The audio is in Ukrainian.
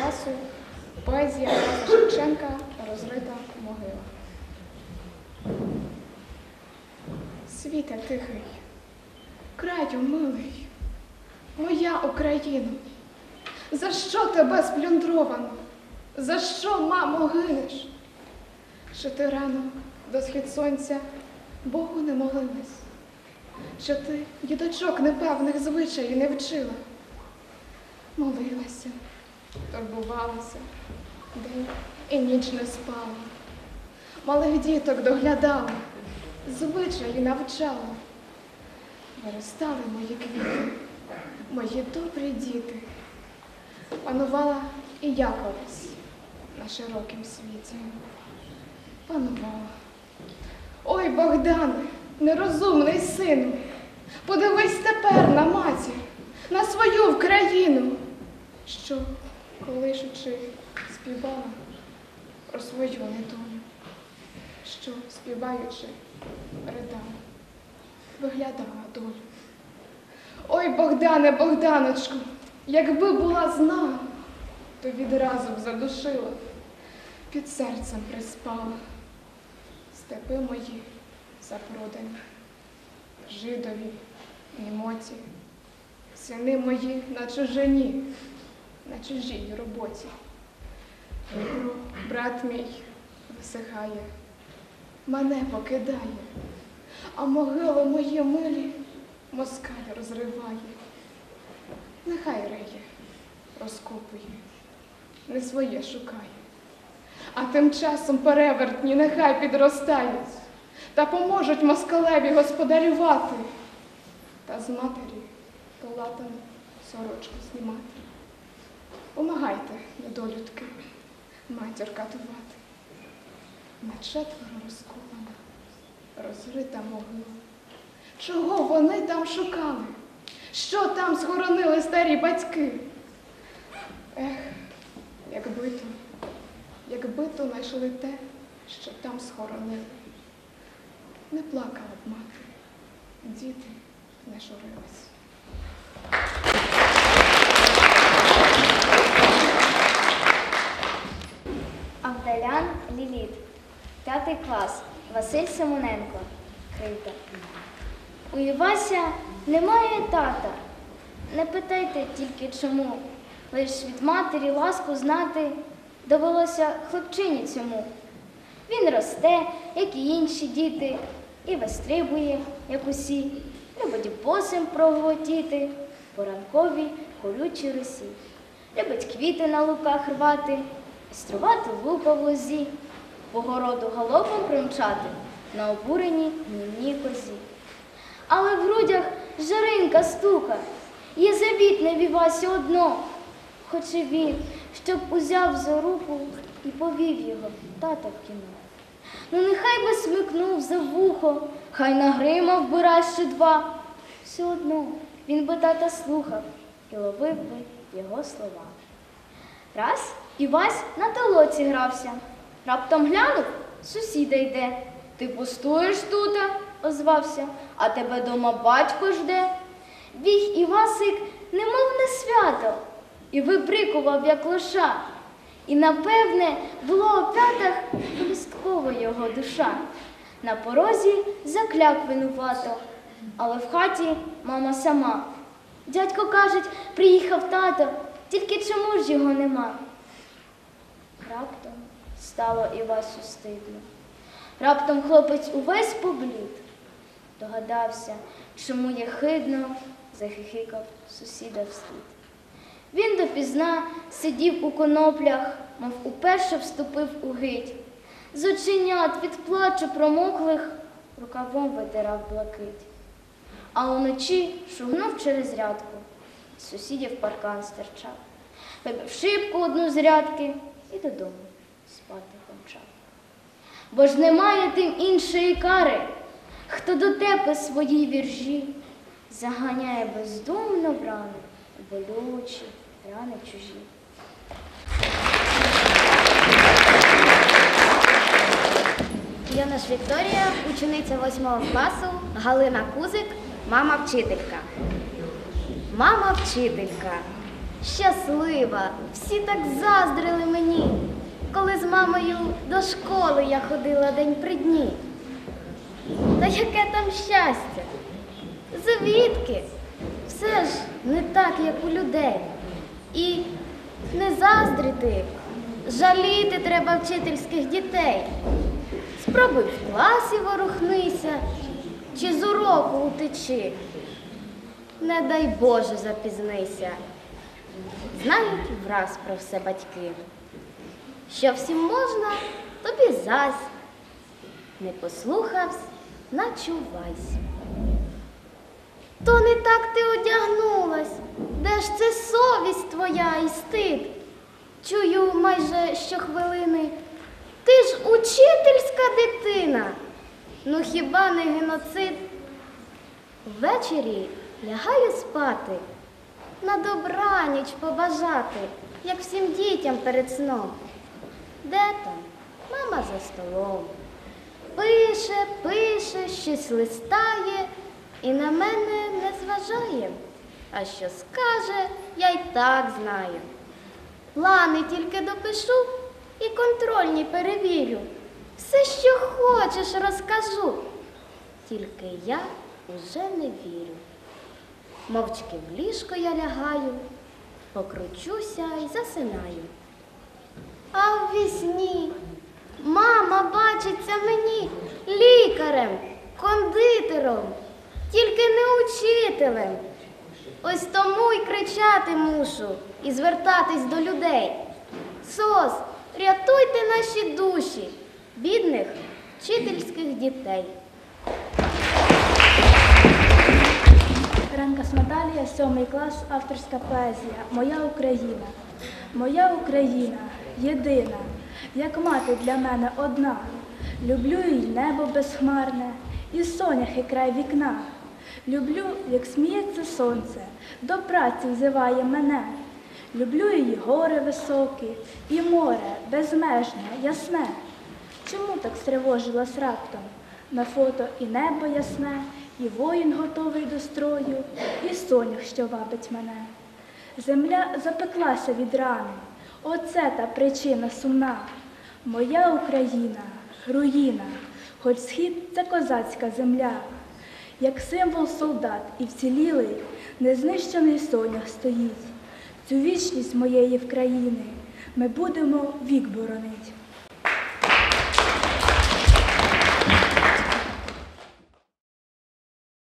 11 класу поезія Шевченка Розрита могила. Світе тихий, краю милий, моя Україна, за що тебе сплюндровано? За що, мамо, гинеш? Що ти рано до схід сонця Богу не молилась, що ти діточок непевних звичаїв не вчила. Молилася, турбувалася, день і ніч не спала. Малих діток доглядала, звичаї навчала. Виростали мої квіти, мої добрі діти. Панувала і я колись на широкім світі. Панувала. Ой, Богдане, нерозумний сину, подивись тепер на матір, на свою Вкраїну, що, колишучи, співала про свою недолю, що, співаючи, ридала, виглядала долю. Ой, Богдане, Богданочку, якби була знана, то відразу б задушила, під серцем приспала. Степи мої запродані, жидові, німоті, сини мої на чужині, на чужій роботі. Брат мій, висихає, мене покидає, а могилу мої милі москаль розриває. Нехай риє, розкопує, не своє шукає. А тим часом перевертні нехай підростають та поможуть москалеві господарювати та з матері полатану сорочку знімати. Помагайте, недолюдки, матір катувати. На четверо розкопана, розрита могила. Чого вони там шукали? Що там схоронили старі батьки? Ех, якби то, якби то знайшли те, що там схоронили. Не плакала б мати, діти не журились. Авдалян Ліліт, п'ятий клас, Василь Симоненко, Крийка. У Івася немає тата. Не питайте тільки чому. Лиш від матері ласку знати довелося хлопчині цьому. Він росте, як і інші діти, і вистрибує, як усі, любить босим проглотіти, по ранковій колючій росі. Любить квіти на луках рвати, струвати лука в лозі, по городу галопом примчати на обуреній гнівній козі. Але в грудях жаринка стука, є завітне в Івасі одно, хоче він, щоб узяв за руку і повів його тата в кіно. Ну нехай би смикнув за вухо, хай нагримав би раз чи два. Все одно він би тата слухав і ловив би його слова. Раз Івась на толоці грався. Раптом глянув, сусіда йде. Ти пустуєш тута? озвався, а тебе дома батько жде. Біг Івасик, немов на свято, і вибрикував, як лоша. І, напевне, було у п'ятах лісткова його душа. На порозі закляк винувато, але в хаті мама сама. Дядько кажуть, приїхав тато, тільки чому ж його нема? Раптом стало Івасю стидно. Раптом хлопець увесь поблід. Догадався, чому є хидно, захихикав сусіда вслід. Він допізна сидів у коноплях, мов уперше вступив у гить. З оченят від плачу промоклих рукавом витирав блакить. А уночі шугнув через рядку, сусідів паркан стирчав. Вибив шибку одну з рядки і додому спати помчав. Бо ж немає тим іншої кари, хто до тебе свої віржі заганяє бездумно в рани, болючі рани чужі. Я наш Вікторія, учениця 8 класу, Галина Кузик, мама вчителька. Мама вчителька, щаслива, всі так заздрили мені, коли з мамою до школи я ходила день при дні. Та яке там щастя? Звідки? Все ж не так, як у людей. І не заздрити, жаліти треба вчительських дітей. Спробуй в класі ворухнися, чи з уроку утечи. Не дай Боже запізнися. Знають враз про все батьки. Що всім можна, тобі зась. Не послухавсь, начувайся. То не так ти одягнулась, де ж це совість твоя і стид? Чую майже щохвилини. Ти ж учительська дитина. Ну хіба не геноцид? Ввечері лягаю спати, на добраніч побажати, як всім дітям перед сном. Де там? Мама за столом. Пише, пише, щось листає і на мене не зважає. А що скаже, я й так знаю. Плани тільки допишу і контрольні перевірю. Все, що хочеш, розкажу. Тільки я уже не вірю. Мовчки в ліжко я лягаю, покручуся і засинаю. А в вісні мама бачиться мені лікарем, кондитером, тільки не учителем. Ось тому й кричати мушу і звертатись до людей. Сос, рятуйте наші душі, бідних вчительських дітей. Ранкас Наталія, сьомий клас, авторська поезія. Моя Україна. Моя Україна єдина, як мати для мене одна. Люблю її небо безхмарне, і соняхи край вікна. Люблю, як сміється сонце, до праці взиває мене. Люблю її гори високі, і море безмежне, ясне. Чому так стривожилась раптом? На фото і небо ясне, і воїн готовий до строю, і сонях, що вабить мене. Земля запеклася від рани, оце та причина сумна. Моя Україна, руїна, хоч схід це козацька земля, як символ солдат і вцілілий, незнищений сонях стоїть. Цю вічність моєї в країни ми будемо вік боронить.